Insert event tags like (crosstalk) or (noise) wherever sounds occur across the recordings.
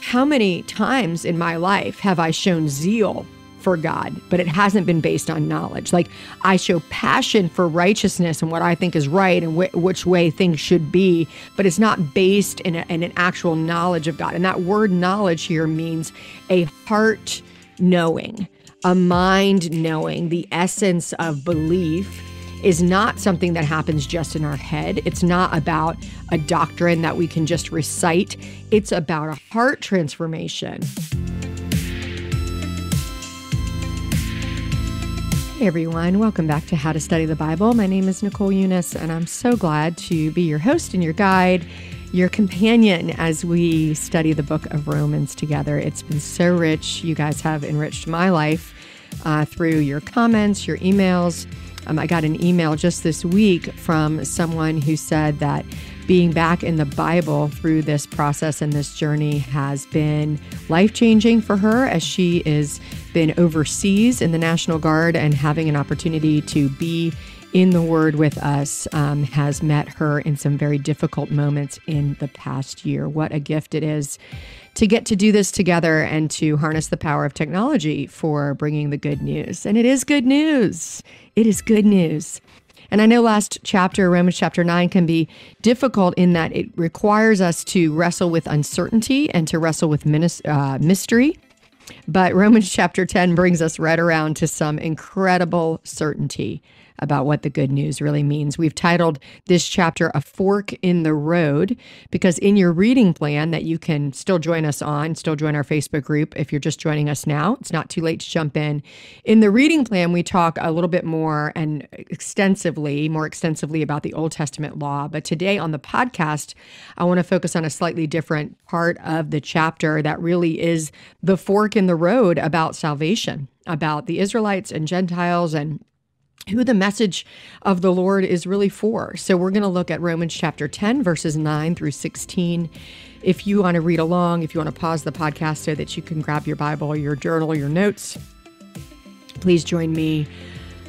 How many times in my life have I shown zeal for God, but it hasn't been based on knowledge. Like I show passion for righteousness and what I think is right and wh- which way things should be, but it's not based in, a, in an actual knowledge of God. And that word knowledge here means a heart knowing, a mind knowing, the essence of belief is not something that happens just in our head. It's not about a doctrine that we can just recite. It's about a heart transformation. Hey everyone, welcome back to How to Study the Bible. My name is Nicole Unice, and I'm so glad to be your host and your guide, your companion as we study the book of Romans together. It's been so rich. You guys have enriched my life uh, through your comments, your emails. Um, I got an email just this week from someone who said that being back in the Bible through this process and this journey has been life changing for her as she is been overseas in the National Guard and having an opportunity to be in the Word with us um, has met her in some very difficult moments in the past year. What a gift it is to get to do this together and to harness the power of technology for bringing the good news. And it is good news. It is good news. And I know last chapter, Romans chapter 9, can be difficult in that it requires us to wrestle with uncertainty and to wrestle with uh, mystery. But Romans chapter 10 brings us right around to some incredible certainty about what the good news really means. We've titled this chapter A Fork in the Road because in your reading plan that you can still join us on, still join our Facebook group if you're just joining us now, it's not too late to jump in. In the reading plan, we talk a little bit more and extensively, more extensively about the Old Testament law. But today on the podcast, I want to focus on a slightly different part of the chapter that really is the fork in the road about salvation, about the Israelites and Gentiles and who the message of the Lord is really for. So we're going to look at Romans chapter 10, verses 9 through 16. If you want to read along, if you want to pause the podcast so that you can grab your Bible, your journal, your notes, please join me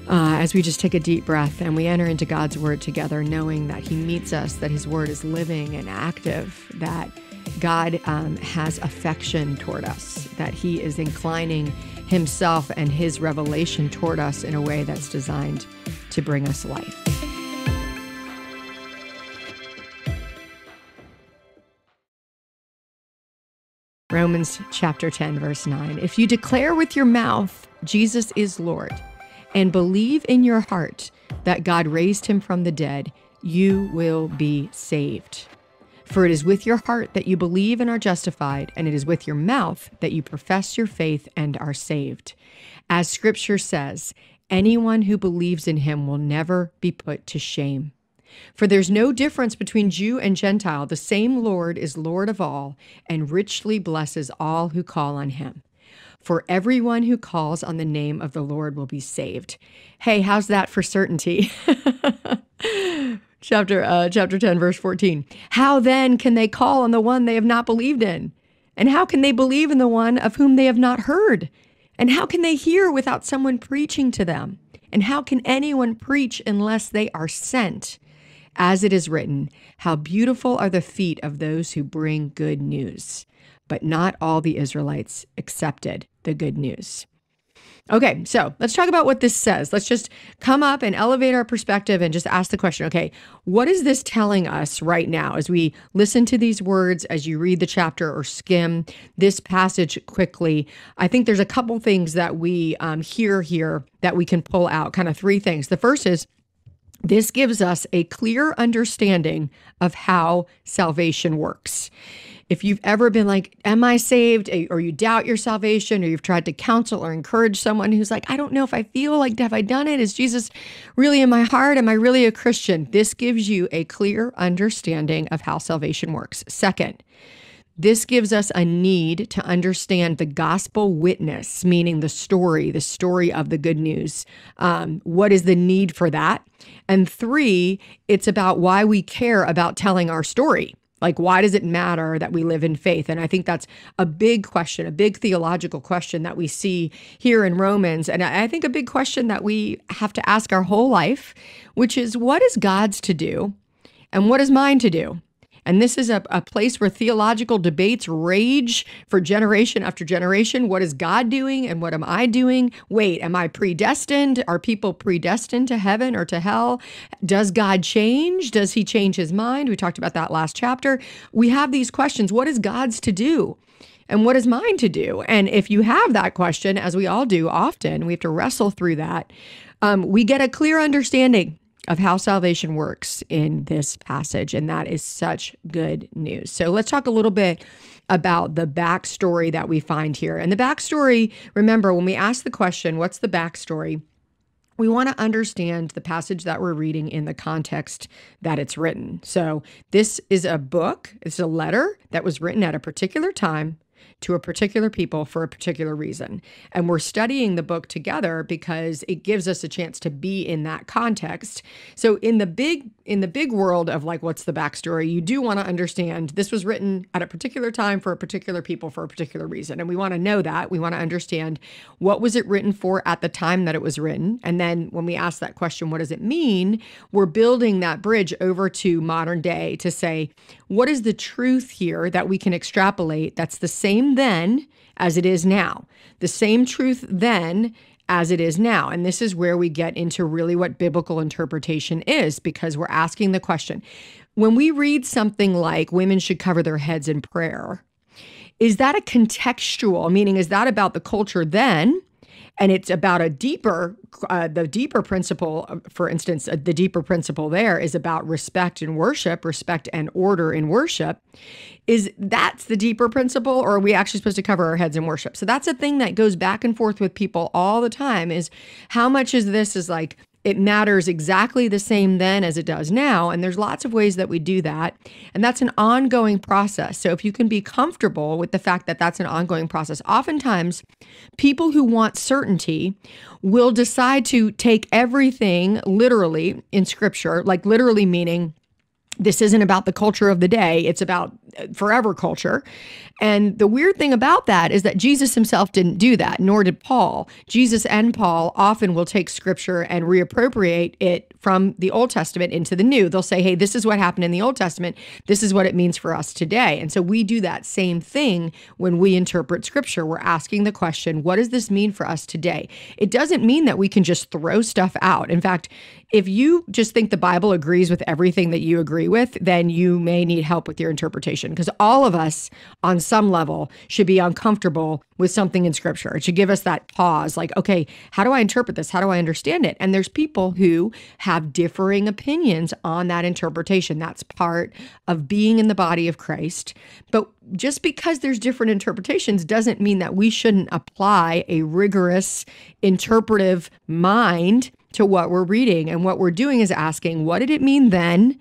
uh, as we just take a deep breath and we enter into God's word together, knowing that He meets us, that His word is living and active, that God um, has affection toward us, that He is inclining himself and his revelation toward us in a way that's designed to bring us life. Romans chapter 10, verse 9. If you declare with your mouth Jesus is Lord and believe in your heart that God raised him from the dead, you will be saved. For it is with your heart that you believe and are justified, and it is with your mouth that you profess your faith and are saved. As scripture says, anyone who believes in him will never be put to shame. For there's no difference between Jew and Gentile. The same Lord is Lord of all and richly blesses all who call on him. For everyone who calls on the name of the Lord will be saved. Hey, how's that for certainty? (laughs) chapter uh, chapter 10 verse 14 how then can they call on the one they have not believed in? And how can they believe in the one of whom they have not heard? And how can they hear without someone preaching to them? And how can anyone preach unless they are sent? As it is written how beautiful are the feet of those who bring good news. But not all the israelites accepted the good news Okay, so let's talk about what this says. Let's just come up and elevate our perspective and just ask the question okay, what is this telling us right now as we listen to these words, as you read the chapter or skim this passage quickly? I think there's a couple things that we um, hear here that we can pull out, kind of three things. The first is this gives us a clear understanding of how salvation works. If you've ever been like, Am I saved? or you doubt your salvation, or you've tried to counsel or encourage someone who's like, I don't know if I feel like, have I done it? Is Jesus really in my heart? Am I really a Christian? This gives you a clear understanding of how salvation works. Second, this gives us a need to understand the gospel witness, meaning the story, the story of the good news. Um, what is the need for that? And three, it's about why we care about telling our story. Like, why does it matter that we live in faith? And I think that's a big question, a big theological question that we see here in Romans. And I think a big question that we have to ask our whole life, which is what is God's to do and what is mine to do? And this is a, a place where theological debates rage for generation after generation. What is God doing and what am I doing? Wait, am I predestined? Are people predestined to heaven or to hell? Does God change? Does he change his mind? We talked about that last chapter. We have these questions. What is God's to do? And what is mine to do? And if you have that question, as we all do often, we have to wrestle through that. Um, we get a clear understanding of how salvation works in this passage. And that is such good news. So let's talk a little bit about the backstory that we find here. And the backstory, remember, when we ask the question, what's the backstory? We want to understand the passage that we're reading in the context that it's written. So, this is a book, it's a letter that was written at a particular time to a particular people for a particular reason. And we're studying the book together because it gives us a chance to be in that context. So in the big in the big world of like what's the backstory, you do want to understand this was written at a particular time for a particular people for a particular reason. And we want to know that. We want to understand what was it written for at the time that it was written. And then when we ask that question, what does it mean? We're building that bridge over to modern day to say, what is the truth here that we can extrapolate that's the same then as it is now? The same truth then as it is now. And this is where we get into really what biblical interpretation is because we're asking the question when we read something like women should cover their heads in prayer, is that a contextual, meaning is that about the culture then? And it's about a deeper uh, the deeper principle uh, for instance uh, the deeper principle there is about respect and worship respect and order in worship. Is that's the deeper principle or are we actually supposed to cover our heads in worship? So that's a thing that goes back and forth with people all the time is how much is this is like it matters exactly the same then as it does now. And there's lots of ways that we do that. And that's an ongoing process. So if you can be comfortable with the fact that that's an ongoing process, oftentimes people who want certainty will decide to take everything literally in scripture, like literally meaning this isn't about the culture of the day, it's about uh, forever culture. And the weird thing about that is that Jesus himself didn't do that, nor did Paul. Jesus and Paul often will take scripture and reappropriate it from the Old Testament into the New. They'll say, hey, this is what happened in the Old Testament. This is what it means for us today. And so we do that same thing when we interpret scripture. We're asking the question, what does this mean for us today? It doesn't mean that we can just throw stuff out. In fact, if you just think the Bible agrees with everything that you agree with, then you may need help with your interpretation because all of us on some level should be uncomfortable with something in scripture. It should give us that pause like, okay, how do I interpret this? How do I understand it? And there's people who have differing opinions on that interpretation. That's part of being in the body of Christ. But just because there's different interpretations doesn't mean that we shouldn't apply a rigorous interpretive mind to what we're reading. And what we're doing is asking, what did it mean then?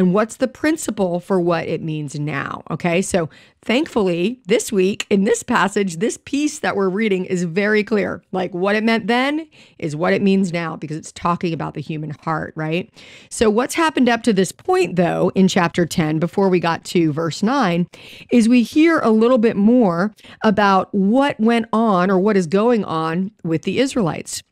And what's the principle for what it means now? Okay, so thankfully, this week in this passage, this piece that we're reading is very clear. Like what it meant then is what it means now because it's talking about the human heart, right? So, what's happened up to this point, though, in chapter 10, before we got to verse 9, is we hear a little bit more about what went on or what is going on with the Israelites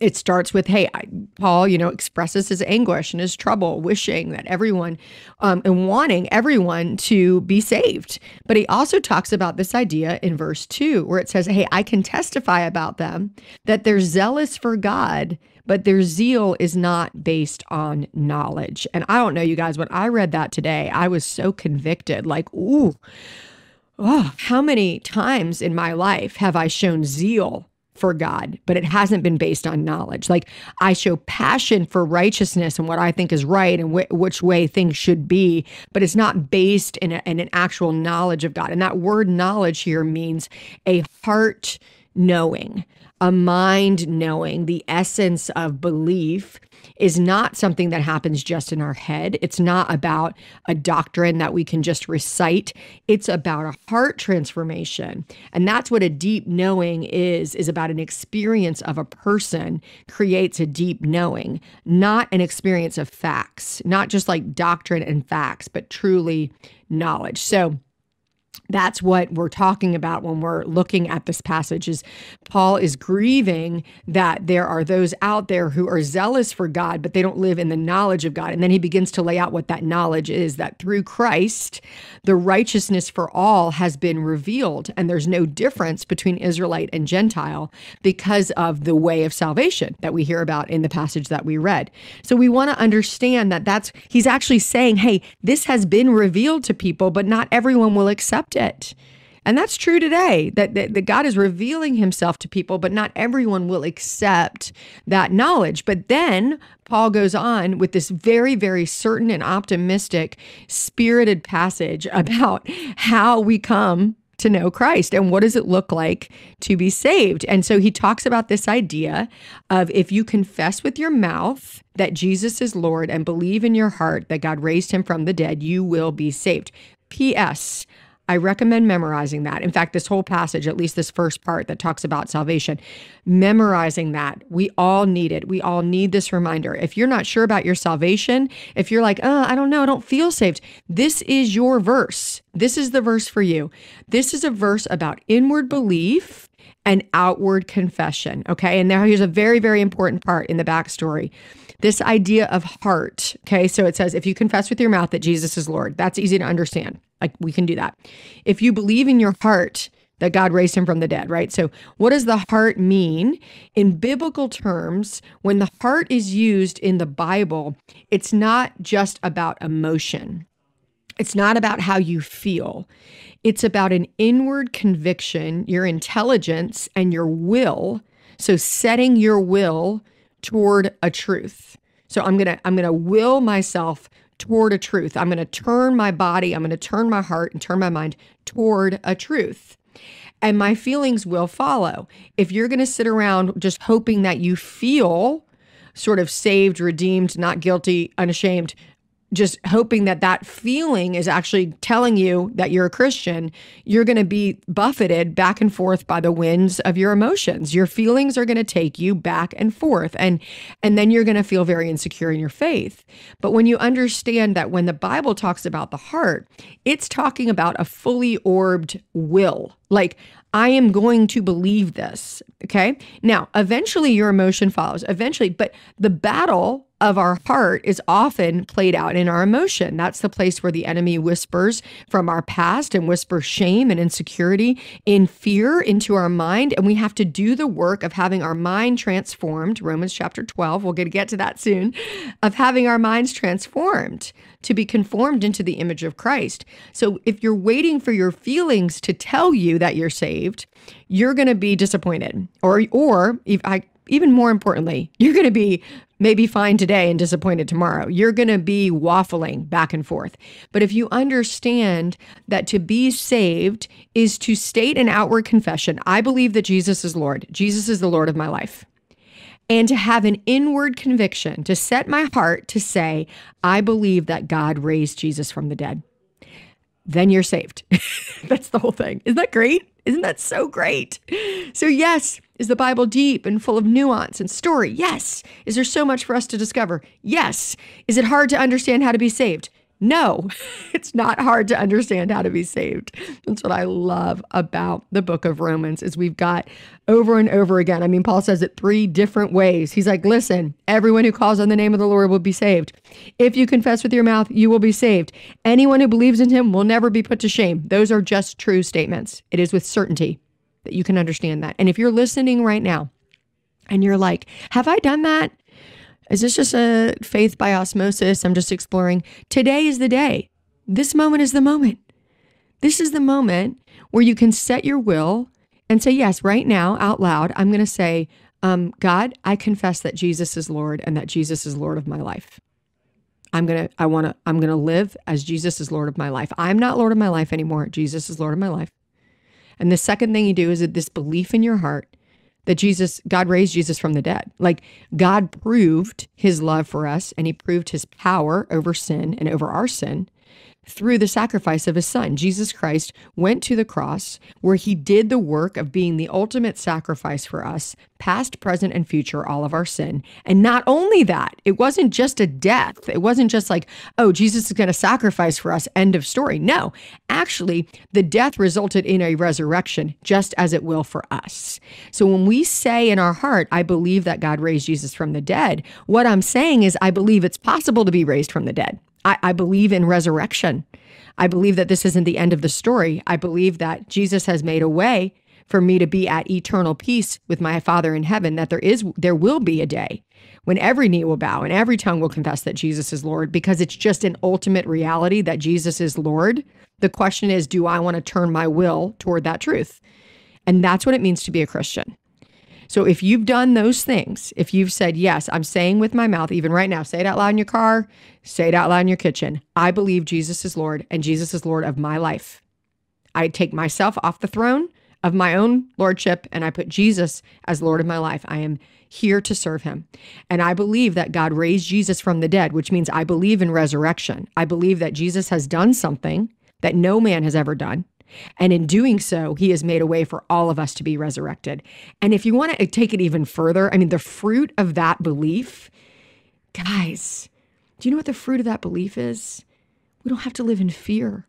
it starts with, hey, I, Paul, you know, expresses his anguish and his trouble, wishing that everyone um, and wanting everyone to be saved. But he also talks about this idea in verse two, where it says, hey, I can testify about them that they're zealous for God, but their zeal is not based on knowledge. And I don't know, you guys, when I read that today, I was so convicted like, ooh, oh, how many times in my life have I shown zeal? For God, but it hasn't been based on knowledge. Like I show passion for righteousness and what I think is right and wh- which way things should be, but it's not based in, a, in an actual knowledge of God. And that word knowledge here means a heart knowing, a mind knowing, the essence of belief is not something that happens just in our head. It's not about a doctrine that we can just recite. It's about a heart transformation. And that's what a deep knowing is is about an experience of a person creates a deep knowing, not an experience of facts, not just like doctrine and facts, but truly knowledge. So that's what we're talking about when we're looking at this passage is paul is grieving that there are those out there who are zealous for god but they don't live in the knowledge of god. And then he begins to lay out what that knowledge is that through christ the righteousness for all has been revealed. And there's no difference between israelite and gentile because of the way of salvation that we hear about in the passage that we read. So we want to understand that that's he's actually saying hey this has been revealed to people but not everyone will accept it. And that's true today that, that, that, God is revealing himself to people, but not everyone will accept that knowledge. But then Paul goes on with this very, very certain and optimistic, spirited passage about how we come to know Christ and what does it look like to be saved. And so he talks about this idea of if you confess with your mouth that Jesus is Lord and believe in your heart that God raised him from the dead, you will be saved. P.S. I recommend memorizing that. In fact, this whole passage, at least this first part that talks about salvation, memorizing that. We all need it. We all need this reminder. If you're not sure about your salvation, if you're like, oh, I don't know, I don't feel saved, this is your verse. This is the verse for you. This is a verse about inward belief and outward confession. Okay. And now here's a very, very important part in the backstory this idea of heart. Okay. So it says, if you confess with your mouth that Jesus is Lord, that's easy to understand. Like we can do that. If you believe in your heart that God raised him from the dead, right? So, what does the heart mean? In biblical terms, when the heart is used in the Bible, it's not just about emotion. It's not about how you feel. It's about an inward conviction, your intelligence, and your will. So, setting your will toward a truth. So I'm going to I'm going to will myself toward a truth. I'm going to turn my body, I'm going to turn my heart and turn my mind toward a truth. And my feelings will follow. If you're going to sit around just hoping that you feel sort of saved, redeemed, not guilty, unashamed, just hoping that that feeling is actually telling you that you're a Christian, you're going to be buffeted back and forth by the winds of your emotions. Your feelings are going to take you back and forth and and then you're going to feel very insecure in your faith. But when you understand that when the Bible talks about the heart, it's talking about a fully orbed will. Like I am going to believe this. Okay. Now, eventually your emotion follows, eventually, but the battle of our heart is often played out in our emotion. That's the place where the enemy whispers from our past and whispers shame and insecurity in fear into our mind. And we have to do the work of having our mind transformed. Romans chapter 12, we'll get to get to that soon, of having our minds transformed to be conformed into the image of Christ. So if you're waiting for your feelings to tell you that you're saved, you're going to be disappointed. Or or if I even more importantly, you're going to be maybe fine today and disappointed tomorrow. You're going to be waffling back and forth. But if you understand that to be saved is to state an outward confession, I believe that Jesus is Lord, Jesus is the Lord of my life. And to have an inward conviction, to set my heart to say, I believe that God raised Jesus from the dead then you're saved. (laughs) That's the whole thing. Isn't that great? Isn't that so great? So, yes, is the Bible deep and full of nuance and story? Yes. Is there so much for us to discover? Yes. Is it hard to understand how to be saved? No, (laughs) it's not hard to understand how to be saved. That's what I love about the book of Romans is we've got over and over again. I mean, Paul says it three different ways. He's like, listen, everyone who calls on the name of the Lord will be saved. If you confess with your mouth, you will be saved. Anyone who believes in him will never be put to shame. Those are just true statements. It is with certainty that you can understand that. And if you're listening right now and you're like, have I done that? Is this just a faith by osmosis? I'm just exploring. Today is the day. This moment is the moment. This is the moment where you can set your will and say, Yes, right now, out loud, I'm going to say, um, God, I confess that Jesus is Lord and that Jesus is Lord of my life. I'm going to, I want to, I'm going to live as Jesus is Lord of my life. I'm not Lord of my life anymore. Jesus is Lord of my life. And the second thing you do is that this belief in your heart that Jesus, God raised Jesus from the dead. Like God proved his love for us and he proved his power over sin and over our sin through the sacrifice of his son. Jesus Christ went to the cross where he did the work of being the ultimate sacrifice for us, past, present, and future, all of our sin. And not only that, it wasn't just a death. It wasn't just like, oh, Jesus is going to sacrifice for us, end of story. No, actually, the death resulted in a resurrection, just as it will for us. So when we say in our heart, I believe that God raised Jesus from the dead, what I'm saying is, I believe it's possible to be raised from the dead. I, I believe in resurrection. I believe that this isn't the end of the story. I believe that Jesus has made a way for me to be at eternal peace with my Father in heaven, that there is there will be a day when every knee will bow and every tongue will confess that Jesus is Lord because it's just an ultimate reality that Jesus is Lord. The question is, do I want to turn my will toward that truth? And that's what it means to be a Christian. So if you've done those things, if you've said, Yes, I'm saying with my mouth, even right now, say it out loud in your car, say it out loud in your kitchen. I believe Jesus is Lord and Jesus is Lord of my life. I take myself off the throne of my own lordship and I put Jesus as Lord of my life. I am here to serve him. And I believe that God raised Jesus from the dead, which means I believe in resurrection. I believe that Jesus has done something that no man has ever done. And in doing so, he has made a way for all of us to be resurrected. And if you want to take it even further, I mean, the fruit of that belief, guys, do you know what the fruit of that belief is? We don't have to live in fear.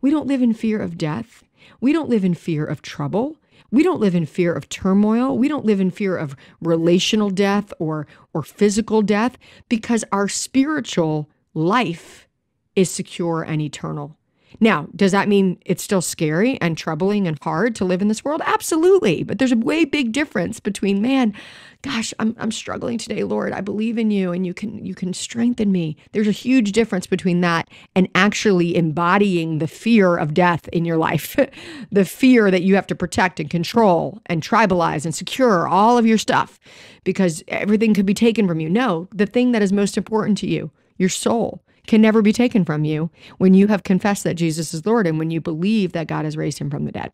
We don't live in fear of death. We don't live in fear of trouble. We don't live in fear of turmoil. We don't live in fear of relational death or, or physical death because our spiritual life is secure and eternal. Now, does that mean it's still scary and troubling and hard to live in this world? Absolutely. But there's a way big difference between, man, gosh, I'm, I'm struggling today, Lord. I believe in you and you can you can strengthen me. There's a huge difference between that and actually embodying the fear of death in your life. (laughs) the fear that you have to protect and control and tribalize and secure all of your stuff because everything could be taken from you. No, the thing that is most important to you, your soul can never be taken from you when you have confessed that Jesus is Lord and when you believe that God has raised him from the dead.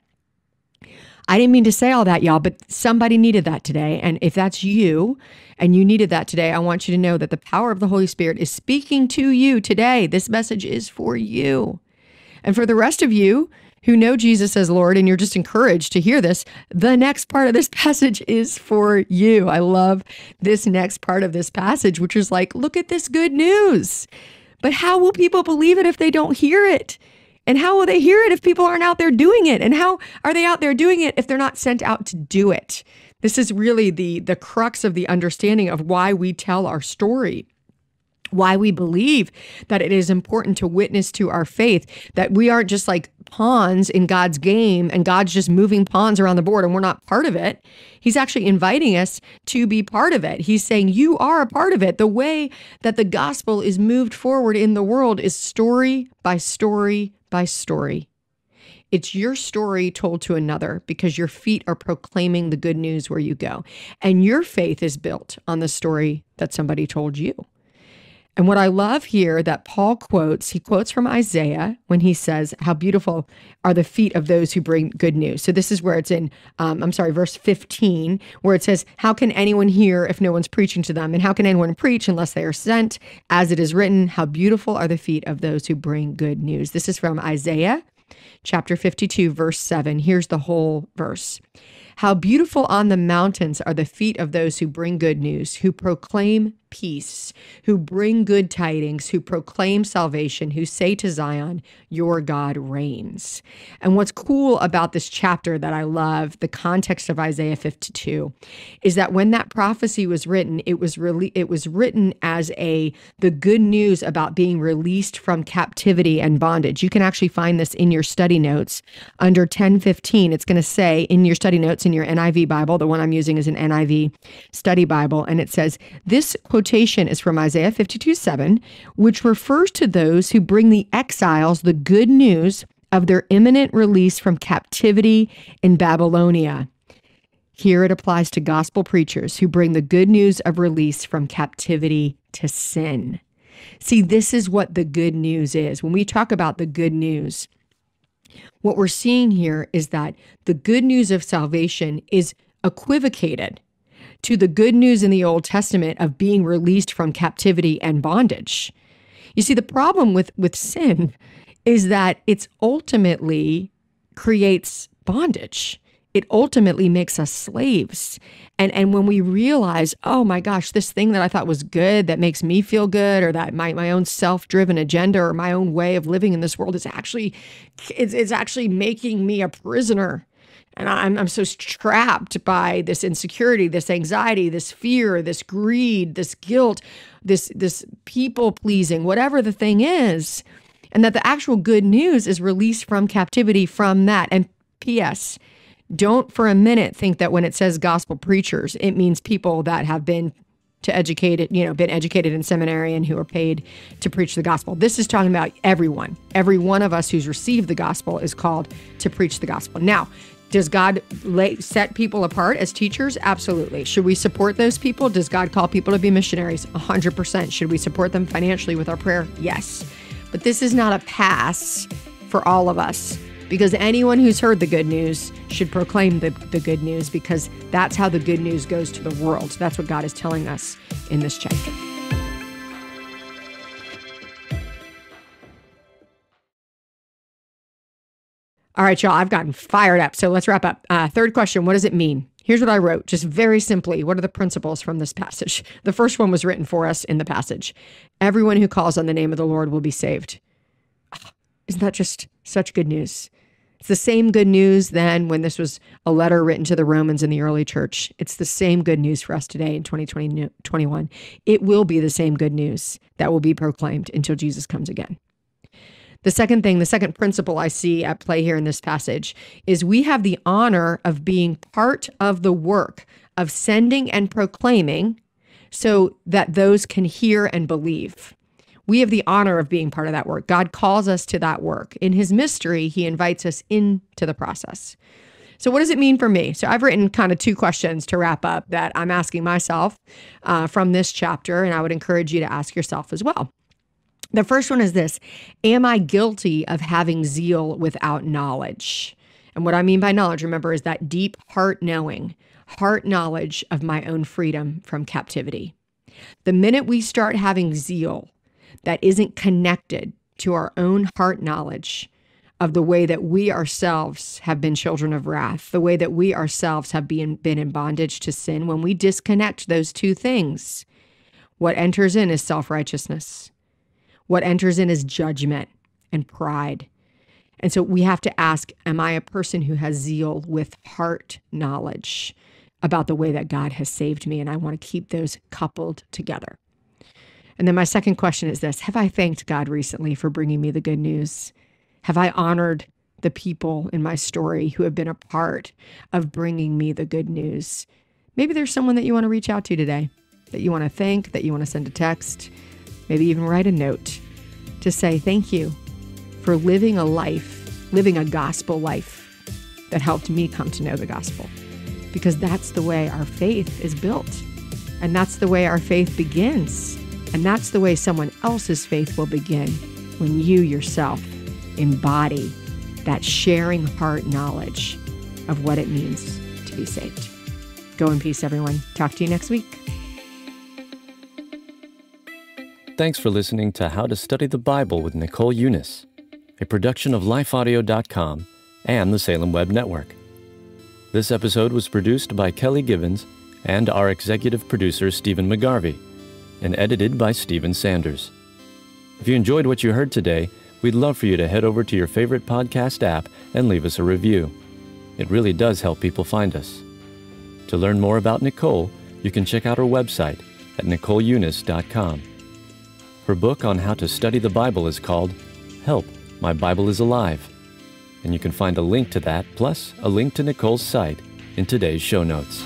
I didn't mean to say all that, y'all, but somebody needed that today. And if that's you and you needed that today, I want you to know that the power of the Holy Spirit is speaking to you today. This message is for you. And for the rest of you who know Jesus as Lord and you're just encouraged to hear this, the next part of this (laughs) passage is for you. I love this next part of this passage, which is like, look at this good news. But how will people believe it if they don't hear it? And how will they hear it if people aren't out there doing it? And how are they out there doing it if they're not sent out to do it? This is really the the crux of the understanding of why we tell our story why we believe that it is important to witness to our faith, that we aren't just like pawns in God's game and God's just moving pawns around the board and we're not part of it. He's actually inviting us to be part of it. He's saying, You are a part of it. The way that the gospel is moved forward in the world is story by story by story. It's your story told to another because your feet are proclaiming the good news where you go. And your faith is built on the story that somebody told you. And what I love here that Paul quotes, he quotes from Isaiah when he says, How beautiful are the feet of those who bring good news. So this is where it's in, um, I'm sorry, verse 15, where it says, How can anyone hear if no one's preaching to them? And how can anyone preach unless they are sent? As it is written, How beautiful are the feet of those who bring good news. This is from Isaiah chapter 52, verse 7. Here's the whole verse. How beautiful on the mountains are the feet of those who bring good news, who proclaim peace, who bring good tidings, who proclaim salvation, who say to Zion, Your God reigns. And what's cool about this chapter that I love, the context of Isaiah 52, is that when that prophecy was written, it was really it was written as a the good news about being released from captivity and bondage. You can actually find this in your study notes under 1015. It's going to say in your study notes in your NIV Bible, the one I'm using is an NIV study Bible, and it says, This quotation is from Isaiah 52 7, which refers to those who bring the exiles the good news of their imminent release from captivity in Babylonia. Here it applies to gospel preachers who bring the good news of release from captivity to sin. See, this is what the good news is. When we talk about the good news, what we're seeing here is that the good news of salvation is equivocated to the good news in the Old Testament of being released from captivity and bondage. You see, the problem with, with sin is that it's ultimately creates bondage. It ultimately makes us slaves. And and when we realize, oh my gosh, this thing that I thought was good that makes me feel good, or that my, my own self-driven agenda or my own way of living in this world is actually it's, it's actually making me a prisoner. And I'm, I'm so trapped by this insecurity, this anxiety, this fear, this greed, this guilt, this this people pleasing, whatever the thing is and that the actual good news is released from captivity from that. And P.S. Don't for a minute think that when it says gospel preachers, it means people that have been to educated, you know, been educated in seminary and who are paid to preach the gospel. This is talking about everyone. Every one of us who's received the gospel is called to preach the gospel. Now, does God lay, set people apart as teachers? Absolutely. Should we support those people? Does God call people to be missionaries? 100%. Should we support them financially with our prayer? Yes. But this is not a pass for all of us because anyone who's heard the good news should proclaim the, the good news because that's how the good news goes to the world. That's what God is telling us in this chapter. All right, y'all, I've gotten fired up. So let's wrap up. Uh, third question What does it mean? Here's what I wrote, just very simply. What are the principles from this passage? (laughs) The first one was written for us in the passage. Everyone who calls on the name of the Lord will be saved. Oh, isn't that just such good news? It's the same good news then when this was a letter written to the Romans in the early church. It's the same good news for us today in 2021. It will be the same good news that will be proclaimed until Jesus comes again. The second thing, the second principle I see at play here in this passage is we have the honor of being part of the work of sending and proclaiming so that those can hear and believe. We have the honor of being part of that work. God calls us to that work. In his mystery, he invites us into the process. So, what does it mean for me? So, I've written kind of two questions to wrap up that I'm asking myself uh, from this chapter, and I would encourage you to ask yourself as well. The first one is this Am I guilty of having zeal without knowledge? And what I mean by knowledge, remember, is that deep heart knowing, heart knowledge of my own freedom from captivity. The minute we start having zeal that isn't connected to our own heart knowledge of the way that we ourselves have been children of wrath, the way that we ourselves have been, been in bondage to sin, when we disconnect those two things, what enters in is self righteousness. What enters in is judgment and pride. And so we have to ask Am I a person who has zeal with heart knowledge about the way that God has saved me? And I want to keep those coupled together. And then my second question is this Have I thanked God recently for bringing me the good news? Have I honored the people in my story who have been a part of bringing me the good news? Maybe there's someone that you want to reach out to today, that you want to thank, that you want to send a text maybe even write a note to say thank you for living a life, living a gospel life that helped me come to know the gospel. Because that's the way our faith is built. And that's the way our faith begins. And that's the way someone else's faith will begin when you yourself embody that sharing heart knowledge of what it means to be saved. Go in peace, everyone. Talk to you next week. Thanks for listening to How to Study the Bible with Nicole Unice, a production of lifeaudio.com and the Salem Web Network. This episode was produced by Kelly Givens and our executive producer, Stephen McGarvey, and edited by Stephen Sanders. If you enjoyed what you heard today, we'd love for you to head over to your favorite podcast app and leave us a review. It really does help people find us. To learn more about Nicole, you can check out her website at nicoleunice.com. Her book on how to study the Bible is called Help, My Bible is Alive. And you can find a link to that, plus a link to Nicole's site, in today's show notes.